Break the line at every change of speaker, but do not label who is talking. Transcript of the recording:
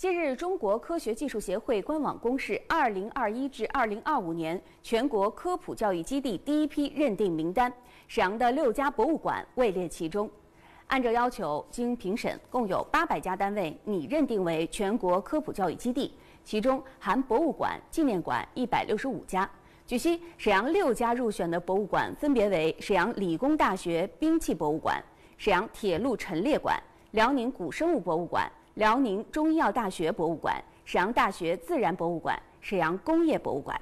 近日，中国科学技术协会官网公示2021至2025年全国科普教育基地第一批认定名单，沈阳的六家博物馆位列其中。按照要求，经评审，共有800家单位拟认定为全国科普教育基地，其中含博物馆、纪念馆165家。据悉，沈阳六家入选的博物馆分别为沈阳理工大学兵器博物馆、沈阳铁路陈列馆、辽宁古生物博物馆。辽宁中医药大学博物馆、沈阳大学自然博物馆、沈阳工业博物馆。